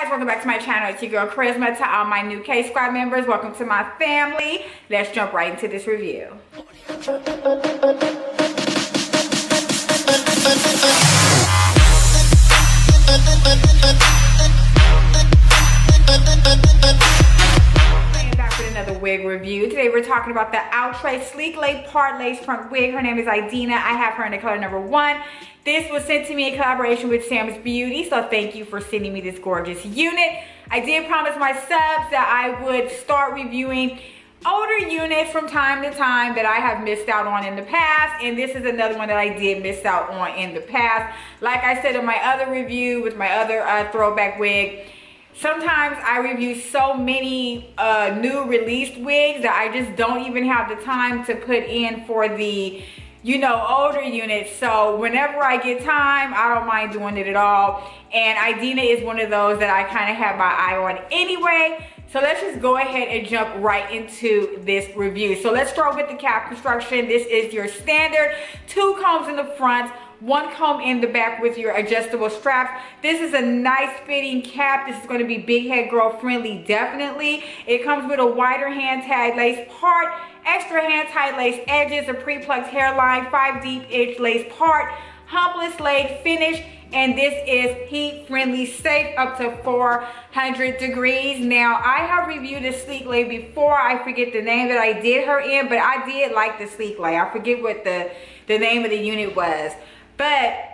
guys, welcome back to my channel. It's your girl Kharizma. To all my new K-Squad members, welcome to my family. Let's jump right into this review. wig review. Today we're talking about the Outre Sleek Lay Part Lace Front Wig. Her name is Idina. I have her in the color number one. This was sent to me in collaboration with Sam's Beauty, so thank you for sending me this gorgeous unit. I did promise my subs that I would start reviewing older units from time to time that I have missed out on in the past and this is another one that I did miss out on in the past. Like I said in my other review with my other uh, throwback wig, sometimes I review so many uh, new released wigs that I just don't even have the time to put in for the you know, older units. So whenever I get time, I don't mind doing it at all. And Idina is one of those that I kind of have my eye on anyway. So let's just go ahead and jump right into this review. So let's start with the cap construction. This is your standard two combs in the front, one comb in the back with your adjustable straps. This is a nice fitting cap. This is going to be big head girl friendly, definitely. It comes with a wider hand tag lace part, extra hand tied lace edges, a pre-plucked hairline, five deep edge lace part, humpless leg finish, and this is heat friendly safe up to 400 degrees now i have reviewed the sleek lay before i forget the name that i did her in but i did like the sleek lay i forget what the the name of the unit was but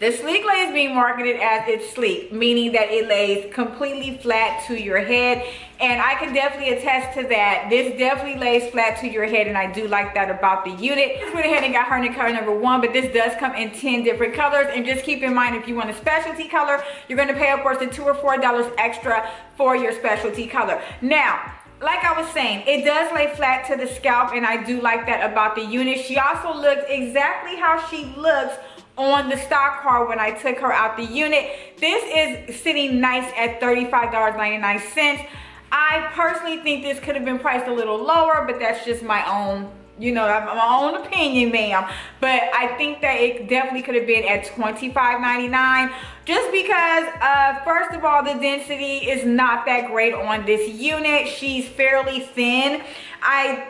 the sleek lay is being marketed as it's sleek, meaning that it lays completely flat to your head. And I can definitely attest to that. This definitely lays flat to your head and I do like that about the unit. Just went ahead and got her in color number one, but this does come in 10 different colors. And just keep in mind, if you want a specialty color, you're gonna pay upwards to two or four dollars extra for your specialty color. Now, like I was saying, it does lay flat to the scalp and I do like that about the unit. She also looks exactly how she looks on the stock car when I took her out the unit. This is sitting nice at $35.99. I personally think this could have been priced a little lower, but that's just my own you know, my own opinion, ma'am. But I think that it definitely could have been at $25.99 just because, uh, first of all, the density is not that great on this unit. She's fairly thin. I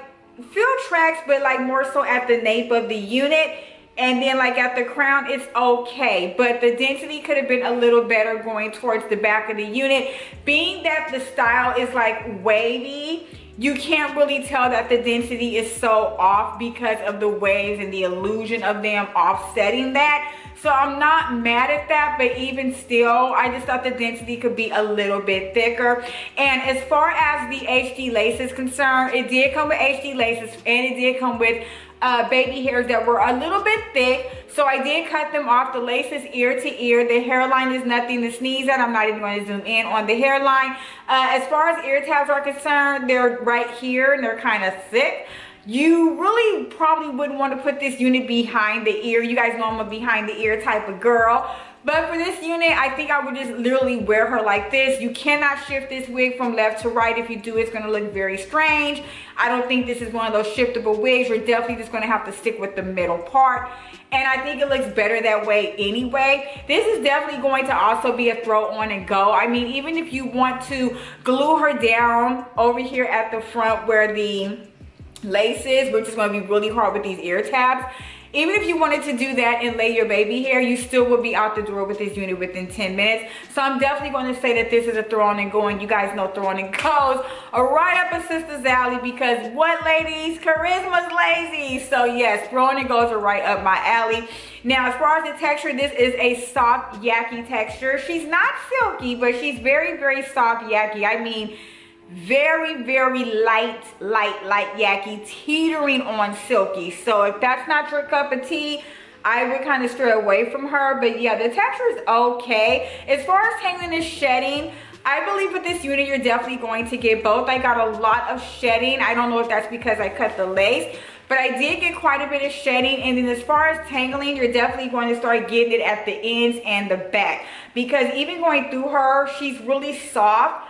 feel tracks, but like more so at the nape of the unit and then like at the crown it's okay but the density could have been a little better going towards the back of the unit being that the style is like wavy you can't really tell that the density is so off because of the waves and the illusion of them offsetting that so I'm not mad at that, but even still, I just thought the density could be a little bit thicker. And as far as the HD lace is concerned, it did come with HD laces and it did come with uh, baby hairs that were a little bit thick. So I did cut them off. The lace is ear to ear. The hairline is nothing to sneeze at. I'm not even going to zoom in on the hairline. Uh, as far as ear tabs are concerned, they're right here and they're kind of thick. You really probably wouldn't want to put this unit behind the ear. You guys know I'm a behind the ear type of girl. But for this unit, I think I would just literally wear her like this. You cannot shift this wig from left to right. If you do, it's gonna look very strange. I don't think this is one of those shiftable wigs. You're definitely just gonna have to stick with the middle part. And I think it looks better that way anyway. This is definitely going to also be a throw on and go. I mean, even if you want to glue her down over here at the front where the laces, which is gonna be really hard with these ear tabs, even if you wanted to do that and lay your baby hair, you still would be out the door with this unit within 10 minutes. So I'm definitely going to say that this is a throw on and go. And you guys know throw on and goes are right up a sister's alley because what ladies? Kharizma's lazy. So yes, throw on and goes are right up my alley. Now, as far as the texture, this is a soft, yaki texture. She's not silky, but she's very, very soft, yaki. I mean, very very light light light yaki teetering on silky. So if that's not your cup of tea I would kind of stray away from her. But yeah the texture is okay. As far as tangling and shedding I believe with this unit you're definitely going to get both. I got a lot of shedding. I don't know if that's because I cut the lace but I did get quite a bit of shedding. And then as far as tangling you're definitely going to start getting it at the ends and the back. Because even going through her she's really soft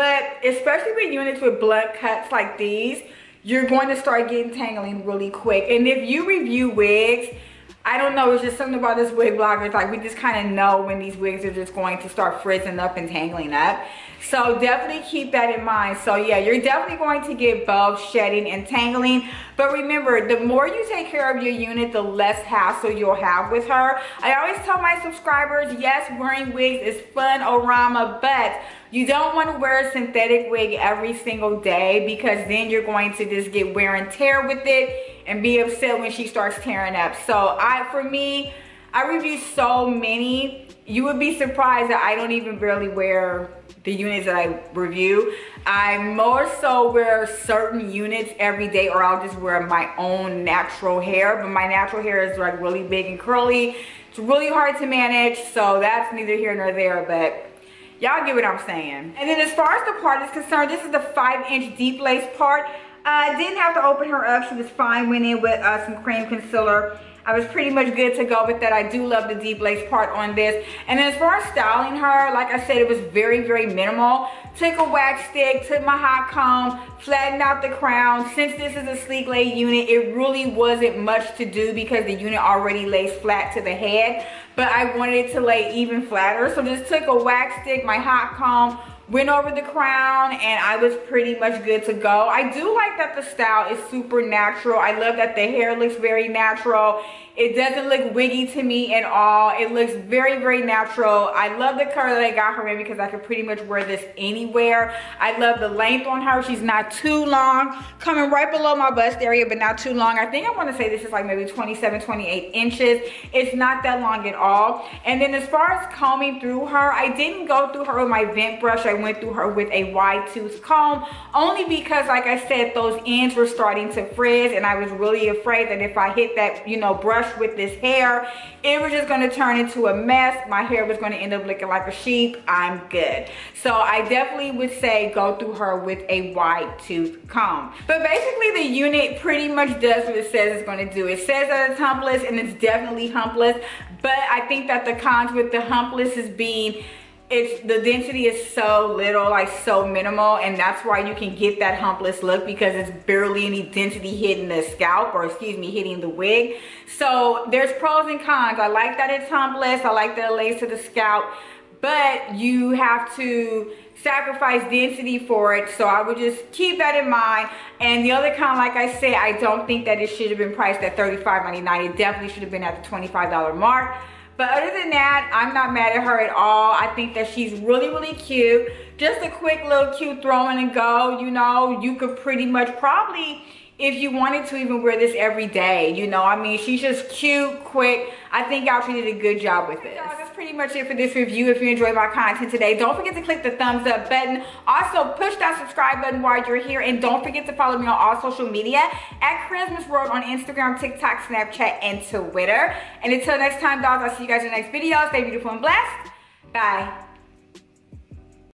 but especially with units with blunt cuts like these, you're going to start getting tangling really quick. And if you review wigs, I don't know, it's just something about this wig blogger. It's like we just kind of know when these wigs are just going to start frizzing up and tangling up. So definitely keep that in mind. So yeah, you're definitely going to get both shedding and tangling. But remember, the more you take care of your unit, the less hassle you'll have with her. I always tell my subscribers, yes, wearing wigs is fun, orama, but you don't want to wear a synthetic wig every single day because then you're going to just get wear and tear with it and be upset when she starts tearing up. So I, for me, I review so many. You would be surprised that I don't even barely wear the units that I review. I more so wear certain units every day or I'll just wear my own natural hair. But my natural hair is like really big and curly. It's really hard to manage. So that's neither here nor there. But y'all get what I'm saying. And then as far as the part is concerned, this is the five inch deep lace part. I didn't have to open her up. She was fine. Went in with uh, some cream concealer. I was pretty much good to go with that. I do love the deep lace part on this. And as far as styling her, like I said, it was very, very minimal. Took a wax stick, took my hot comb, flattened out the crown. Since this is a sleek lay unit, it really wasn't much to do because the unit already lays flat to the head. But I wanted it to lay even flatter. So just took a wax stick, my hot comb, went over the crown and I was pretty much good to go. I do like that the style is super natural. I love that the hair looks very natural. It doesn't look wiggy to me at all. It looks very, very natural. I love the color that I got her in because I could pretty much wear this anywhere. I love the length on her. She's not too long, coming right below my bust area, but not too long. I think I wanna say this is like maybe 27, 28 inches. It's not that long at all. And then as far as combing through her, I didn't go through her with my vent brush. I went through her with a wide tooth comb, only because like I said, those ends were starting to frizz and I was really afraid that if I hit that, you know, brush with this hair, it was just gonna turn into a mess. My hair was gonna end up looking like a sheep. I'm good. So I definitely would say go through her with a wide tooth comb. But basically the unit pretty much does what it says it's gonna do. It says that it's humpless and it's definitely humpless, but I think that the cons with the humpless is being it's the density is so little like so minimal and that's why you can get that humpless look because it's barely any density hitting the scalp or excuse me hitting the wig. So there's pros and cons. I like that it's humpless i like that it lays to the scalp. But you have to sacrifice density for it. So i would just keep that in mind. And the other con like i said i don't think that it should have been priced at $35.99 it definitely should have been at the $25 mark but other than that, I'm not mad at her at all. I think that she's really, really cute. Just a quick little cute throw in and go, you know, you could pretty much probably if you wanted to even wear this every day, you know, I mean, she's just cute, quick. I think Outre did a good job with this. That's pretty much it for this review. If you enjoyed my content today, don't forget to click the thumbs up button. Also, push that subscribe button while you're here. And don't forget to follow me on all social media at Kharizma World on Instagram, TikTok, Snapchat, and Twitter. And until next time, dolls, I'll see you guys in the next video. Stay beautiful and blessed. Bye.